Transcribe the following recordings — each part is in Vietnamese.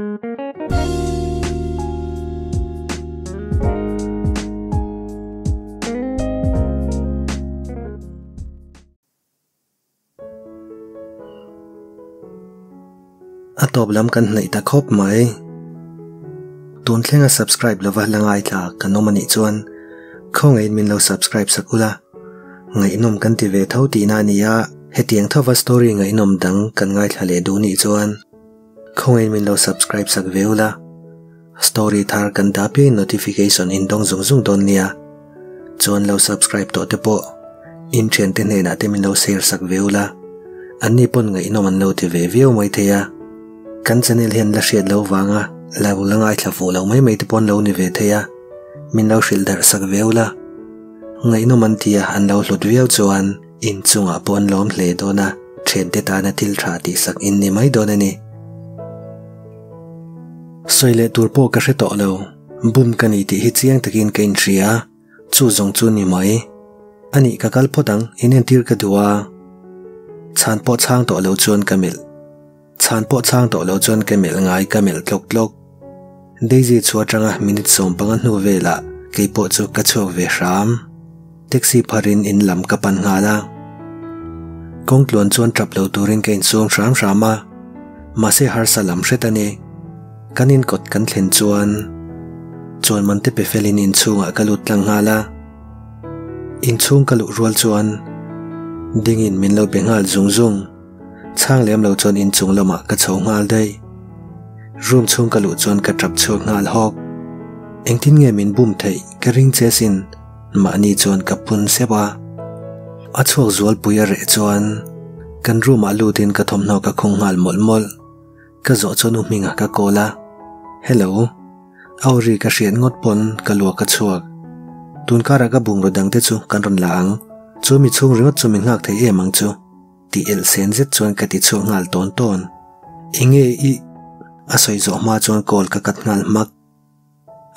atop lam kan nei ta khop mai tun thlenga subscribe lova langai tha kanomani chuan khongein min lo subscribe sakula ngai nom kan ti ve thau ti na niya hetiang thawa story ngai nom dang kan ngai thale du ni chuan khoen min lo subscribe sak veula story thar kan da pe notification in dong zung zung don nia. Chon lo subscribe to te po. In chen te ne na te min lo share sak veula anni pon nga inoman lo te ve veo mai te ya. Kan channel hian la shed lo wanga la bulanga thla fu lo mai mai te pon lo ni ve te ya. Min lo shil dar sak veula nga inoman tia an lo hlut veo chuan in chunga pon lom hle dona chen te ta na til tha ti sak in ni mai donani soile turpo ka hre to lo. Bum kan ti hi chiang takin ka in thria chu zong chu ni mai. Ani ka kal photang in en tir ka duwa chan po chang to lo chuan kamil. Chan po chang to lo chuan kamil ngai kamil tlok tlok. Daisy chua tanga minute som panga nu vela ke po chu ka chu ve ram taxi pharin in lam ka pan nga la. Kong tlon chuan trap lo turin kein in ram rama mase har salam hretani kanin kot kan thlen chuan chuan man te pe felin in chunga kalut tlang nga la in chung kalu rual chuan ding in min lo pe ngal zung zung. Chang lem lo chon in chung lama ka chho ngal dei. Room chung ka lu chon ka trap chho ngal hok. Engtin nge min bum thei ka ring che sin. Ma ni chuan ka pun se a chok zual puya re chuan kan room alu tin ka thom no ka khung ngal mol mol. Ka zo chon u minga ka kola hello. Auri ka hriat ngot pon, ka lua ka chuak. Tun kara ka bung ro dang te chu, kan ron laang chu mi chung ringot chu mi ngak thei em ang chu. Ti el sen zet chuan ka ti chu ngal ton ton. Inge i, a soi zo ma chuan kol ka kat ngal mak.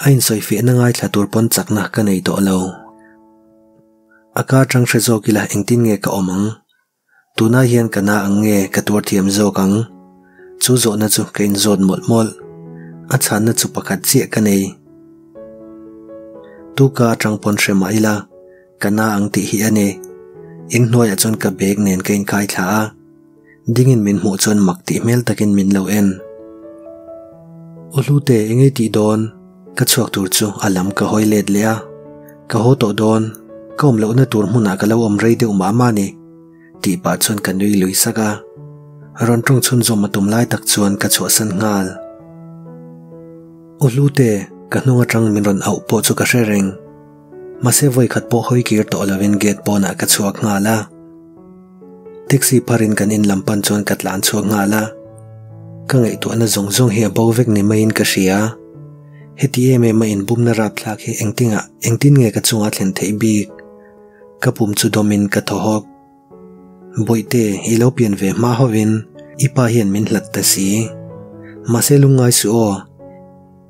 Ain soi fi na ngai thla tur pon chak na ka nei to lo. Aka tang hre zo kila engtin nge ka omang tuna hian kana nge ka tur thiam zo kang. Chu zo na chu kein zot mol mol achan na chu pakhat che ka nei. Tu ka tang pon hre mai la kana ang ti hi ane in noi a chon ka bag nen ka in khai thla a. Dingin min mu chon mak ti mel takin min lo en. Ulu te engi ti don ka chuak tur chu alam ka hoi let le a ka ho to don ka om lo na tur hmuna ah ka lo om rei de uma ma ni ti pa chon ka nui lui saka ron trong chun zo matum lai tak chuan ka chho san ngal. ulute kanunga chang minron au po chu ka shereng. Mase voi khat po hoi kir to lovin gate po na ka chuak nga la. Taxi parin kan in lampan chon katlan chuak nga la. Ka ngai to na zong zong he bo vek ni main ka shia. Hetiye me ma in bum na ra thla he engtinga engtin nge ka chunga thlen thei bi. Ka pum chu domin ka tho hok. Boite european ve ma hovin ipa hian min hlat ta si. Maselungai su o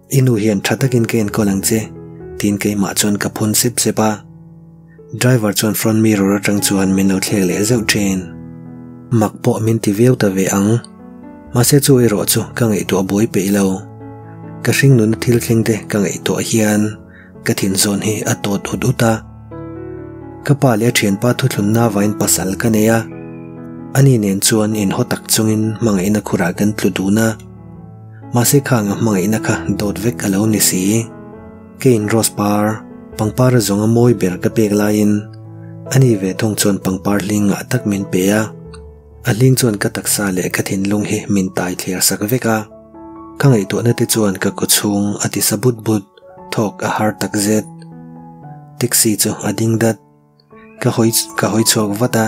inu hian thatakin ke in kolang che tin ke ma chon ka phun sip se pa. Driver chon front mirror atang chuan minu e thle le zau train mak po min ti veu ta ve ang. Ma se chu e ro chu ka ngai to boi pe lo. Ka hring nun thil thleng te ka ngai to hian. Ka thin zon hi a to atot du ta. Ka pa le thian pa thu thun na vain pasal ka ne ya ani nen chuan in hotak chungin mangai na khura gan tlu du na. Ma se khang mangai na kha dot vek alo ni si kein rospar pangpar zonga moi ber ka pek lain ani ve thong chon pangpar ling a tak min pe a a ling chon ka taksa le ka thin lung hi min tai thler sak veka kangai to na te chuan ka ko chung ati sabut but thok a har tak zet. Taxi chu ading dat ka hoi ka hoi chok vata.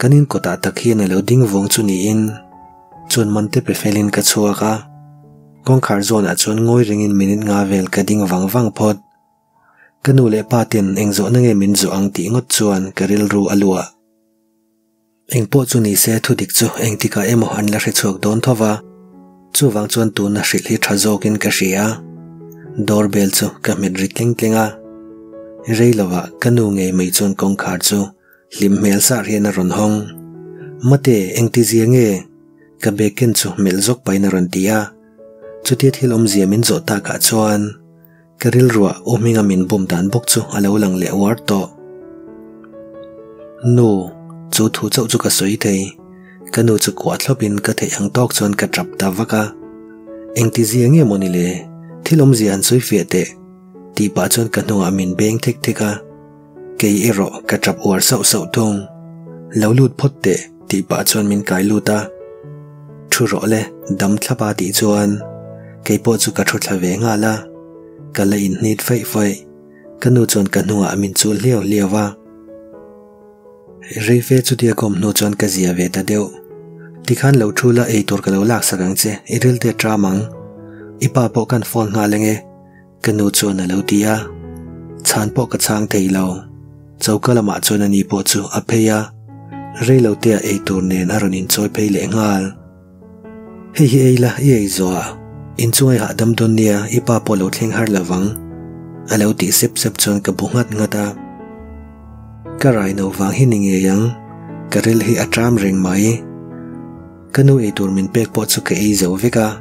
Kanin kota tak hi na lo ding vong chu ni in chun mante pe felin ka chua ka. Gong khar zon a chun ngoi ringin minit nga vel ka ding wang wang phot kanu le pa tin eng zo na nge min zo ang ti ngot chuan karil ru alua. Eng po chu ni se thu dik chu eng tika emo an la chhok don thowa chu wang chuan tu na hri li tha zokin ka shia dor bel chu ka mit ri tling tlinga reilawa kanu nge mei chun kong khar chu. Lim mel sa rena ron hong. Mate eng ti zia nge. Ka bekin chu mil zok paina ron tia. Chutia thil om ziamin zo ta ka chuan. Karil ruwa uminga min bum dan bok chu alo lang le war to. Nu, chu thu chau chu ka soi thei. Kanu chu kwa thlopin ka thei ang tok chuan ka trap ta vaka. Engti zia nge moni le, thil om zia soi fe te. Ti pa chuan ka nu min beng thik theka ke ero ka trap war sau sau thong lo lut phot te, ti pa chuan min kai luta thu ro le dam thlapa ti chuan cái bộ chu cả thu thla ve nga la cả la in nit fai fai kanu chuan ka à mình chu liều liều wa rei fe chu dia kom no chuan ka zia ve ta deu ti khan lo thu la ei tur ka lo lak sakang che iril te tra mang ipa po kan phone nga lenge kanu chuan a lo tia chan po ka chang thei lo chauka lama chuan ani po chu a pheya rei lo tia ei tur nen aron in choi phei le ngal hei hi ei la i ei zo in chuai ha dam don nia ipa polo thleng har lawang alo ti sep sep chuan ka bungat ngata karai no wang hi ninge yang. Karil hi atram ring mai. Kanu e tur min pek po chu ke ei zo veka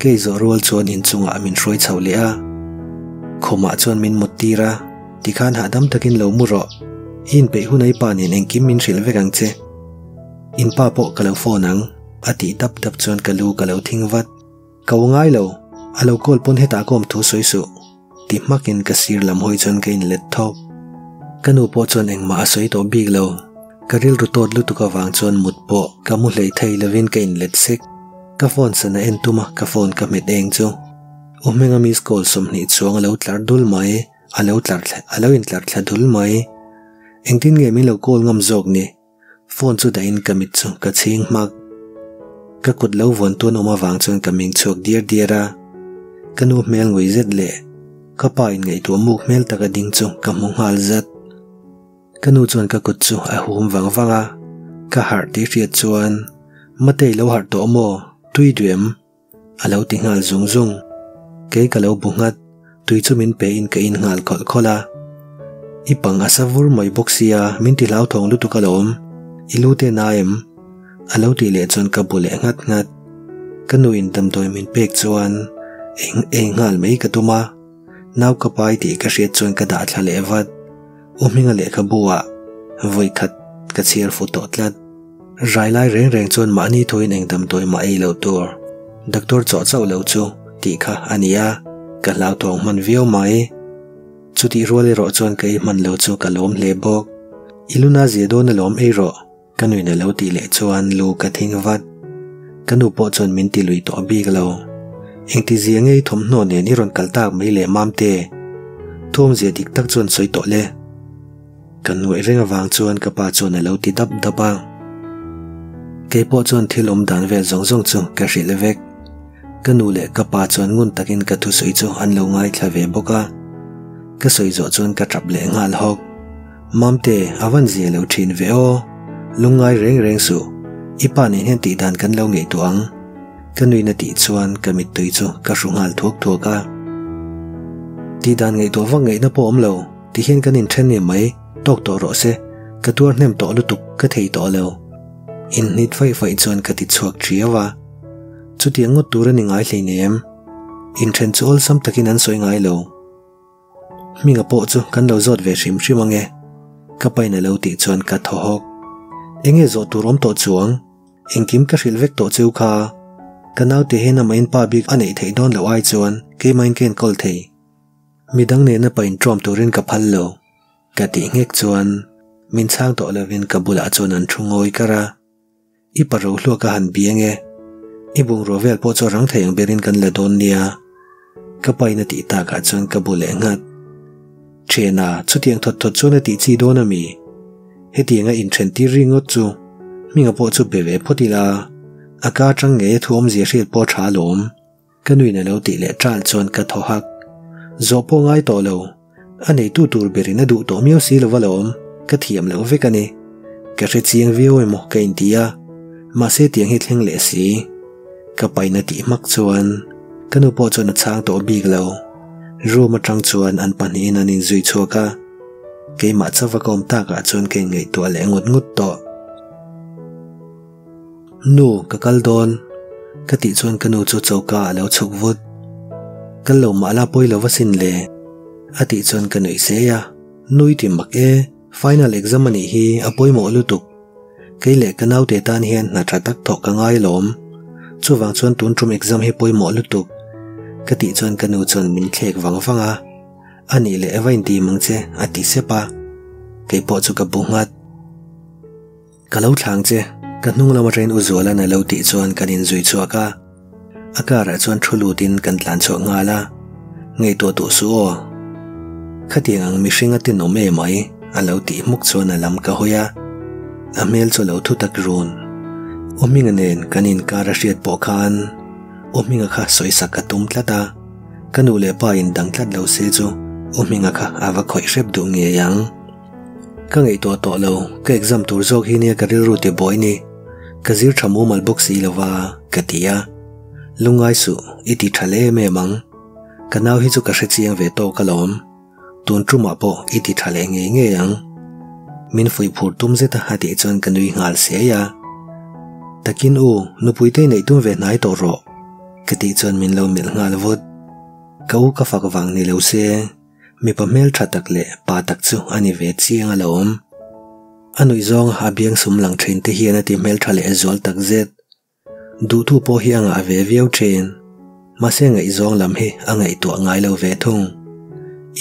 ke zo rol chuan in chunga min roi chho le a. Khoma chuan min mutira tikhan ha dam takin lo mu ro. In pe hunai pa ni eng kim min ril vekang che. In pa po kalo phone ang ati tap tap chuan kalu kalo thingwat ko ngai lo alo kol pon heta kom thu soi su ti makin kasir lam hoi chuan kein let thop kanu po chuan eng ma soi to big lo karil ru tot lu tu ka wang chuan mut po ka mu hlei thei lovin kein let sik ka phone sana en tuma ka phone ka met eng chu. Umenga miss call som ni chuang alo tlar dul mai alo tlar alo in tlar thla dul mai. Engtin nge mi lo call ngam jok ni phone chu da in kamit chu ka ching mak ka kut lo von tu no ma wang chuan ka ming chok dir dira kanu mel ngoi zet le. Ka pa in ngai tu muk mel taka ding chu ka mong hal zat kanu chuan ka kut chu a hum wang wanga ka har ti riat chuan. Matei lo har to mo tui duem. Alo ti ngal zung zung. Ke ka lo bungat tui chu min pe in ka in ngal khol khola ipang asavur mai boxia min ti lau thong lu tu kalom ilu te naem alo ti le chon ka bule ngat ngat kanu in tam toy min pek chuan. Eng eng ngal mei ka tuma naw ka pai ti ka hriat chuan ka da thla le wat umhinga le ka buwa voi khat ka chiar fu to tlat rai lai reng reng chuan ma ni thoin eng tam toy ma ei lo tur doctor cho chau lo chu ti kha ania ka lau thong man vio mai chuti role ro chuan kei man lo chu ka lom le bok iluna zedon lom ei ro kanui na lo ti le chuan lu ka thing wat kanu po chuan min ti lui to bi ga lo eng ti zia ngei thom no ne ni ron kal tak mai le mam te thom zia dik tak chuan soi to le kan nuai renga wang chuan ka pa chuan a lo ti dap dapa ke po chuan thil om dan vel zong zong chu ka ri le vek kanu le ka pa chuan ngun takin ka thu soi chu an lo ngai thla ve boka ka soi zo chuan ka trap le ngal hok mam awan zia lo thin ve o lungai reng reng su. Ipa ni hen ti dan kan lo ngei tuang kanui na ti chuan kamit tui chu ka rungal thuak thuaka ti dan nghệ to wang nghệ na po om lo. Ti hian kan in then ni mai, tok to ro se. Ka tur nem to lu tuk ka thei to lo. In nit fai fai chuan ka ti chuak triawa chu ti ngot tur ni ngai hlei nem in then chu ol sam takin an soi ngai lo. Minga po chu kan lo zot ve shim shim ange ka pai na lo ti chuan ka tho hok. enge zo turom to chuang engkim ka rilvek to chu kha. Kanau te hena main pa bik anei thei don lo ai chuan ke main ken kol thei. Midang ne na pain trom turin ka phal lo. Ka ti ngek chuan min chang to lovin ka bula chuan an thungoi kara i paro hlo ka han bienge i bung rovel po cho rang theyang berin kan le don nia. Ka pai na ti ta ka chuan ka bule ngat. Chena chutiang thot thot chuan ti chi don ami he ti nga in then ti ringot chu minga po chu be ve photila aka tang nge thuam zia hril po tha lom. Kanui na lo ti le tral chuan ka tho hak. Zo po ngai to lo. Anei tu tur berina du to miu si lo valom ka thiam lo ve ka ni ka re chiang vio e mo ka india ma se tiang hi thleng le si. Ka pai na ti mak chuan. Kanu po chuan chang to big lo. Ru ma tang chuan an pan hi na duy zui cả ke ma chawa kom ta ka chuan ke ngei to le ngut ngut to. Nu ka kal don ka ti chuan kanu chu chauka alo chuk vut kan lo ma la poi lo vasin le a ti chuan kanui se ya nui ti mak e final exam ani hi apoi mo lu tuk cái lệ cái nào để tan hiền là trả tắc thọ cái ngay lom chu vang chuan tun trum exam hi poi mo lu tuk ka ti chuan ka nu chuan min thlek wang wanga ani le ewa indi mangche ati se pa. Ke po chu ka bungat kalau thang che ka nung lama train uzola na lo ti chuan kan in zui chu aka akara chuan thulu tin kan tlan chu nga la. Ngei to tu su o. Khatiang ang mi hringa tin ome mai a lo ti muk chuan a lam ka hoya a. Mel chu lo thu tak run. Ominga nen kanin kara hriat po khan ominga kha soisa ka tum tlata kanu le pa in dang tlat lo se chu. Ominga kha awa khoi rep du nge yang ka ngei to to lo ka exam tur zok hi ne ka ril ru te boy ni ka zir thamu mal box si lova ka tia lungai su iti thale me mang ka naw hi chu ka hre chiang ve to ka lom tun truma po iti thale nge nge yang min foi phur tum zeta hati chon kanui ngal se ya takin u nu puite nei tum ve nai to ro kati chon min lo mil ngal vot kau ka fak wang ni lo se mi pa mel tha tak le, pa tak chu ani ve chiang alom anui zong ha biang sum lang thin te hian ati mel tha le zol tak zet. Du thu po hiang ve veo thin. Ma se ngai zong lam hi angai to ngai lo ve thung.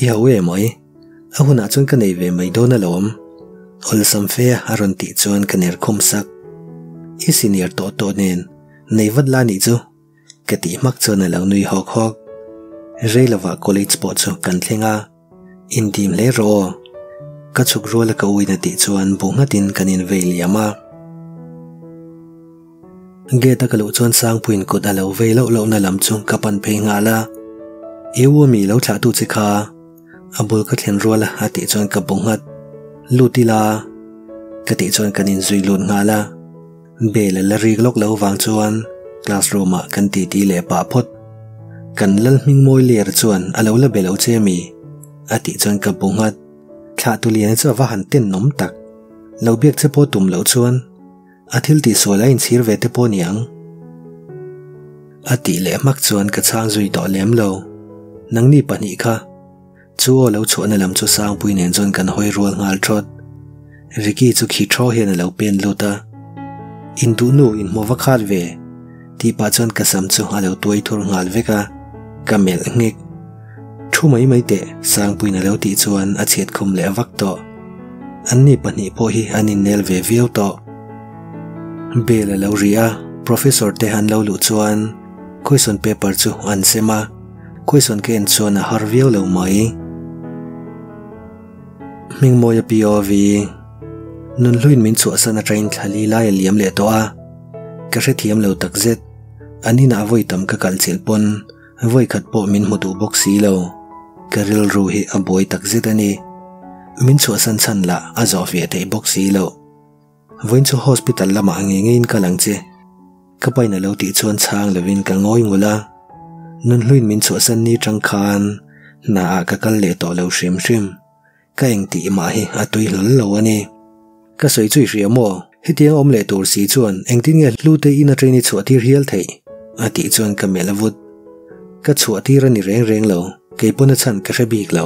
I hawe moi. Ahuna chun ka nei ve mai do na lom ol sam fe aron ti chuan kaner khum sak. I senior to to nen. Nei vat la ni chu. Ka ti mak chon a nui hok hok reilawa college po chu kan thlenga in dim le ro ka chuk ro la ka uina ti chuan bunga tin kanin veil yama ge ta kalu chuan sang puin kut alo veilo lo na lam chung kapan phe nga la. Ewu mi lo tha tu chi kha. Abul ka thlen ro la ati chuan ka bungat lutila kati chuan kanin zui lut nga la. Bela la rik lok lo wang chuan classroom a kan ti ti le pa phot kan lal hming moi ler chuan alo la belo che mi ati chuan ka bungat thla tu lian chu wa han ten nom tak lo biak che po tum lo chuan athil ti sola in chhir ve te po niang. Ati le mak chuan ka chang zui to lem lo nang ni pani kha chu lo chu na lam chu sang pui nen chon kan hoi rual ngal thot riki chu khi tho hian lo pen lo ta. In du nu in mo vakhat ve ti pa chon ka sam chu lâu tuổi toi thur ngal ve ka kamel ngik thu mai mai te sang pui na lo ti chuan a chet khum le vak to an pani po hi anin nel ve viau to bela lo ria professor te han lo lu chuan question paper chu an sema question ken chuan a har viau lo mai ming moya POV nun luin min chu asana train thali lai liam le to a ka hre thiam lo tak zet ani na tam ka kal chil pon voi khat po min mutu bok si lo. Karil ru hi a boy tak zit ani min chu san san la a zo fi te bok si lo. Voin chu hospital lama ange ngin ka lang che. Ka pai na lo ti chuan chang lovin kal ngoi ngula. Nun luin min chu san ni tang khan. Na a ka kal le to lo shrim shrim ka eng ti ma hi a tui hlul lo ani ka soi chui ri mo hi tiang om le tur si chuan. Eng tin nge lu te in a train chu athir hial thei. A ti chuan ka mela vut ka chu athir ani reng reng lo ke puna chan ka rebik lo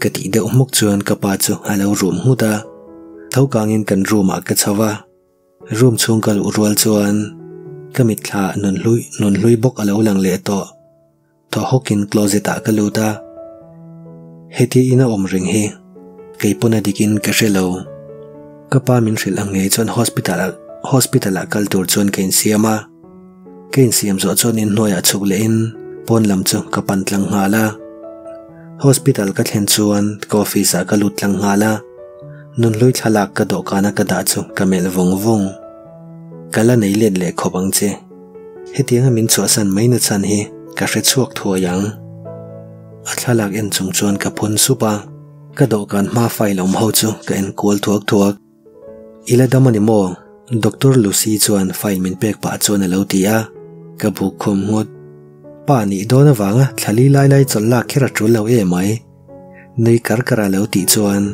ka ti de umuk chuan ka pa chu a lo hu ta. Thau kangin kan room a à ka chawa room chung kal urwal chuan ka mit thla nun hlui nun hlui bok alo lang le to. To hokin closet a ka luta heti ina om ring hi kei puna dikin ka shelo kapa min shil ang ngei chuan hospital hospital a kal tur chuan kein siama kein siam zo chuan in hnoya chuk le in. pon lam chu ka pan tlang nga la. Hospital ka thlen chuan coffee sa ka lut tlang nga la. Nun lui thalak ka do kana ka da chu ka mel vung vung. Kala nei len le khobang che. He tianga min chu san mai na chan hi ka hre chuak thua yang. A thalak en chung chuan ka phun supa ka do kan ma file om ho chu ka en kol thuak thuak. Ila damani mo doctor Lucy chuan file min pek pa chuan a lo tia ka bu khum ngot pa ni dona wanga thlali lai lai chol la khera tul lo e mai. Nei kar kara lo ti chuan,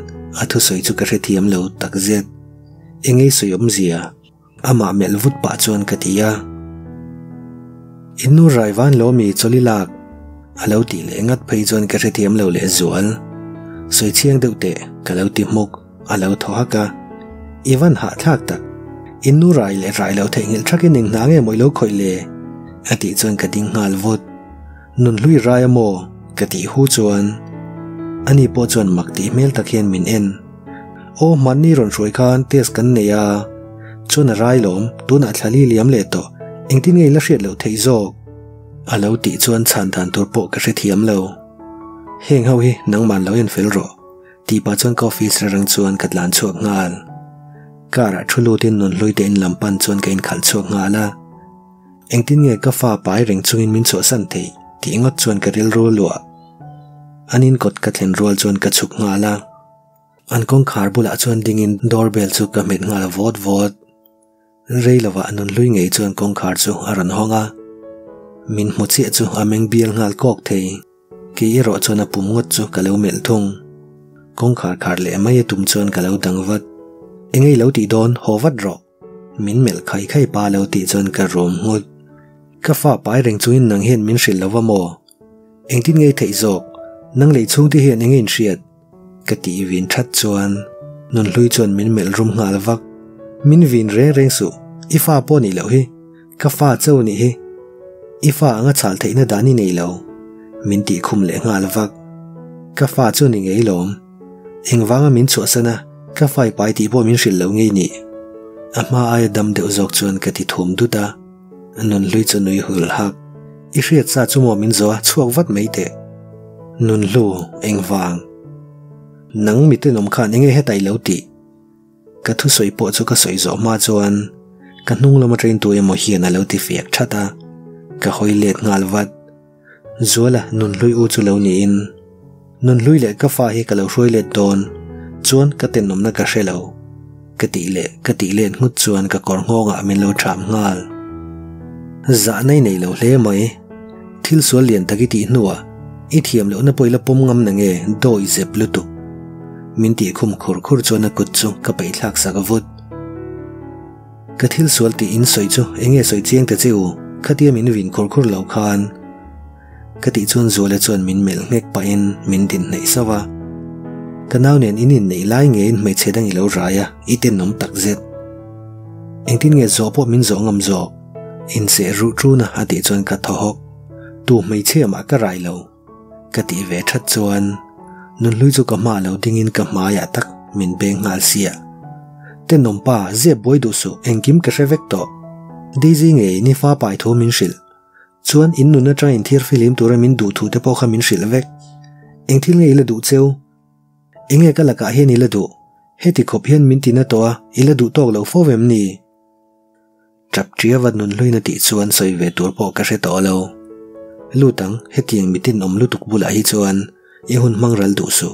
a thu soi chu ka hre thiam lo tak zet. Engei soyom zia, ama mel vut pa chuan ka tia inu raiwan lo mi choli lak alo ti le ngat phei chon ka thiam lo le zual. Soi chiang deuh te, ka lo ti muk alo tho ha ka iwan ha thak tak inu rai le rai lo thei ngil thakin ning nàng ấy moi lâu khoi le. Ati chon ka ding ngal vot nun hlui rai mo ka ti hu chuan ani po chuan mak ti mel takhian min en o man ni ron roi khan tes kan ne ya chuan rai lom tuna thlali liam le to engtin ngei la hriat lo thei zawk a lo ti chuan chan dan tur po ka hre thiam lo heng ho hi nang man lo en fel ro ti pa chuan coffee sra rang chuan katlan chuak ngal kara thulu tin nun hlui te in lampan chuan ka in khal chuak ngala engtin nge ka fa pai reng chungin min chu san thei ti ngot chuan ka ril ro lua anin kot ka thlen rol chuan ka chuk ngala an kong khar bula chuan dingin doorbell chu ka met ngal vot vot rei lova nun lui ngei chuan kong khar chu aran honga min mu che chu ameng bial ngal kok thei ki ro chuan a pum ngot chu kalau mel thung kong khar khar le mai tum chuan kalau dangwat engei lo ti don howat ro min mel khai khai pa lo ti chuan ka rom ngut ka fa pai reng chuin nang hen min hril lova anh tin ngay thấy dọc nang lấy chung thì ti hian engin hriat ka ti vin that chuan nun hlui chuan min mel rum ngal vak min vin reng reng su ifa po ni lo hi ka fa chau ni hi. Ifa anga chal theina dani nei lo min ti khum le ngal vak ka fa chu ni ngei lom engwanga min chu sana ka fai pai ti po min hril lo ngei ni ama ai dam de zok chuan ka ti thum du ta nun lui chu nui hul hak i hriat sa chu mo min zo chuak vat mai te. Nun lu, eng wang nang mi te nom khan enge he tai lo ti. Ka thu soi po chu ka soi zo ma chuan. Ka hnung lama train tu emo hian a lo ti fiak thata ka hoi let ngal wat zuala, nun lui u chu lo ni in. Nun lui le ka fa hi ka lo roi let don chuan ka ten nom na ka hrelo ka ti le, ka ti len ngut chuan ka kor ngo nga ah min lo tham ngal. za nei nei lo hle mai thil sual lian thagi ti nuwa i thiam lo na poila pom ngam na nge doi ze plutu min ti khum khur khur chona kut chu ka pai thak sa ga vut ka thil sual ti in soi chu enge soi chiang te cheu khatia min win khur khur lo khan ka ti chun zole chon min mel ngek pa in min din nei sawa ka kanaw nen inin nei lai nge in mai chedang i lo raya i te nom tak zet engtin nge zo po min zo ngam zo in se ru tru na ati chuan ka thohok tu mai che ma ka rai lo. Ka ti ve that chuan. Nun lui chu ka ma lo ding in ka ma ya tak, min be ngal sia. Te nom pa ze boy du su engkim ka revek to di zi nge ni fa pai tho min shil. Chuan in nun na train thir film tura min du thu te po kha min shil vek. Eng thil nge ila du cheu. Enge ka laka ah ni la du heti khop hian min tina to a. Ila du tok lo fo vem ni trap tria wat nun lui na ti chuan soi ve tur po ka re to lo lutang hetiang mitin om lutuk bula hi chuan i hun mangral du su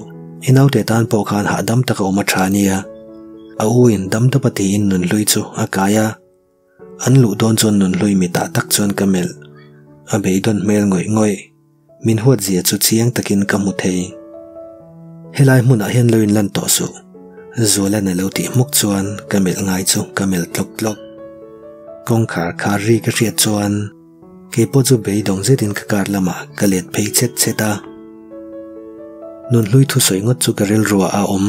inau te tan po khan ha dam taka oma thania a uin dam ta pati in nun lui chu a an lu don chon nun lui mi ta tak chon kamel a bei don mel ngoi ngoi min huat zia chu chiang takin ka mu thei helai mun a hian loin lan to su zola na lo ti muk chuan kamel ngai chu kamel tlok tlok kong khar khar ri ka riat chuan ke po chu bei dong zetin ka kar lama ka let phei chet cheta nun lui thu soi ngot chu ka rel ruwa a om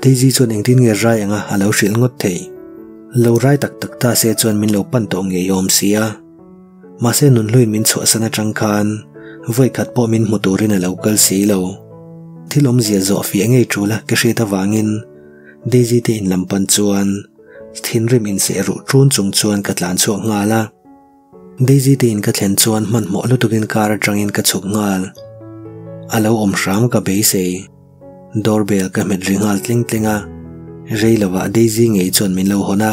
teiji chuan engtin nge rai anga alo hril ngot thei lo rai tak tak ta se chuan min lo pan to nge yom sia ma se nun lui min chho sana tang khan voi khat po min mu turin a local si lo thilom zia zo fi ngei là ka hre ta wangin deji te in lampan chuan thin rim in se ru trun chung chuan ka tlan chu ngala deji te in ka thlen chuan man mo lu tukin kar tangin ka chuk ngal alo om ram ka be se doorbell ka met ringal tling tlinga reilawa deji ngei chuan min lo hona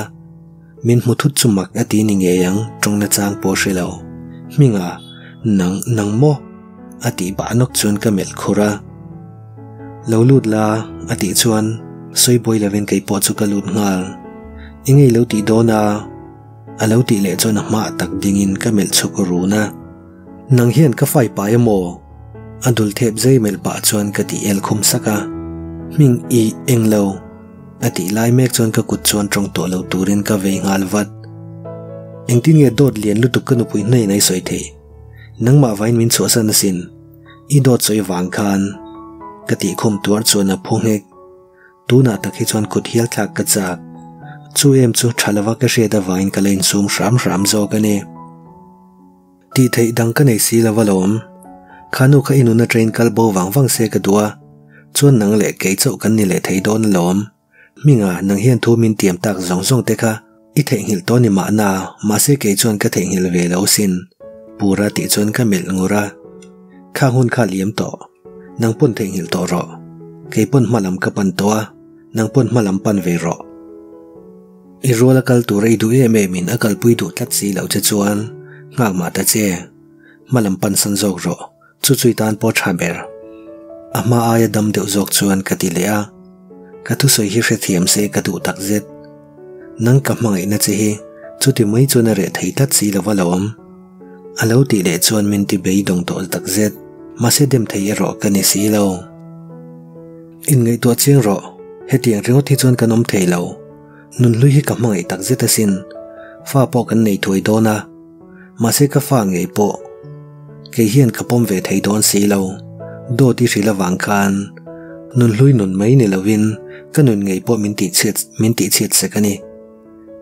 min muthut chumak ati ni nge yang tongna chang po mình minga nang nang mo. Ati ba nok chuan ka mel khura lo lut la ati chuan soi boy lavin kai po chu ka lut ngal ingei lo ti do na. A lo ti le chon ma tak dingin ka mel chu ko runa nang hian ka fai pa mo adul thep zai mel pa chon ka ti el khum saka ming i eng lo ati lai mek chon ka kut chon trong to lo turin ka ve ngal wat eng tin nge dot lian lu tu kanu pui nei nei soi the nang ma vain min chu san sin i dot soi wang khan. Ka ti khum tuar chon na phung hek tu na takhi chon kut hial thak ka chak chu em chu thalawa ka she da vain ka lein sum ram ram zo ka ne. Ti thei dang ka nei si la walom khanu kha inu na train kal bo wang wang se ka dua. Chuan nang le ke chau kan ni le thei don lom. Minga nang hian thu min tiam tak zong zong te kha. I thei hil to ni ma na, ma se ke chuan ka thei hil ve lo sin. Pura ti chuan ka mel ngura kha hun kha liam to. Nang pun thei hil to ro. Ke pun malam ka pan to nang pun malam pan ve ro i rola kal tu rei du e me min akal pui du tlat si lo che chuan ngak ma ta che malam pan san zok ro chu chui tan po tha ber ama aya dam deuh zok chuan ka ti le a ka tu soi hi hre thiam se ka du tak zet nang ka mangai ina che hi. Chu ti mai chuan re thei tat si lo walom alo ti le chuan min ti bei dong tol tak zet ma se dem thei ro ka ni si lo in ngai to chiang ro hetiang rengo thi chuan kan om thei lo nun lui hi ka mangai tak zeta sin. Fa po kan nei thoi do na ma se ka fa ngei po. Ke hian ka pom ve thei don si lo. Do ti rila wang khan. Nun lui nun mai ni lovin ka nun ngei po min ti chet min ti chet se ka ni.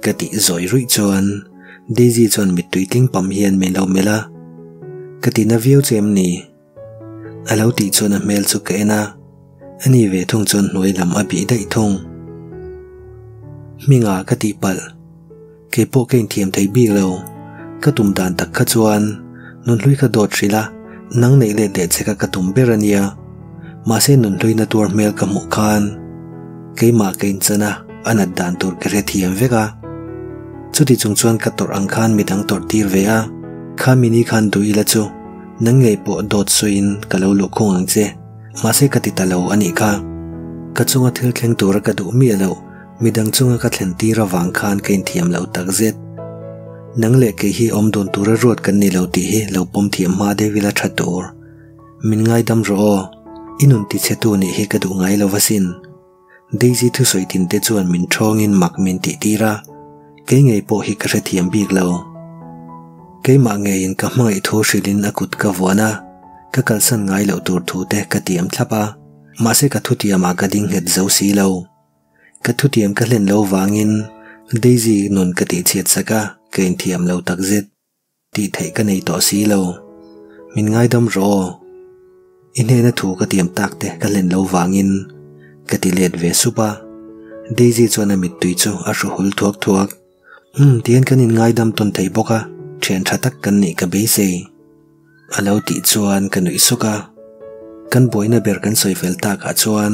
Ka ti zoi rui chuan. Daisy chon mit tui tling pam hian me lo mela. Ka ti na view chem ni. Alo ti chon a mel chu ka ena ani ve thong chon noi lam a bi dai thong minga ka ti pal ke po ken thiam thei bi lo ka tum dan tak kha chuan nun hlui kha dot rila nang nei le le che ka ka tum berania ma se nun hlui na tur mel ka mu khan ke ma kein chana anat dan tur ka re thiam veka chuti chung chuan ka tor ang khan midang tor tir ve a kha mini khan du ila chu nang ngei po dot suin ka lo lu khong ang che ma se ka ti ta lo ani kha ka chunga thil thleng tur ka du mi lo midang chunga ka thlen ti ra wang khan kein thiam lo tak zet. Nang le ke hi om don tura rot kan ni lo ti hi lo pom thiam ma de vila tha tur. Min ngai dam ro, inun ti che tu ni hi ka du ngai lo wasin daisy thu soi tin te chuan min thong in mak min ti ti ra. Ke ngei po hi ka re thiam bik lo. Ke ma nge in ka mai tho shilin akut ka wana ka kalsan ngai lo tur thu te ka tiam thlapa ma se ka thu tiam ma ka ding het zo si lo ka thu tiam ka vàng lo wangin daisy nun ka ti chet saka ka cái thiam lo tak zet ti thei ka nei to si lo min ngai dam ro in he na thu ka tiam tak te ka len lo wangin ka ti let ve supa daisy chuan a mit tui chu a hru hul thuak thuak um tian kan in ngai dam ton thei boka thian tha tak kan ni ka be se alo ti chuan kan nui suka kan boina ber kan soi fel ta ka chuan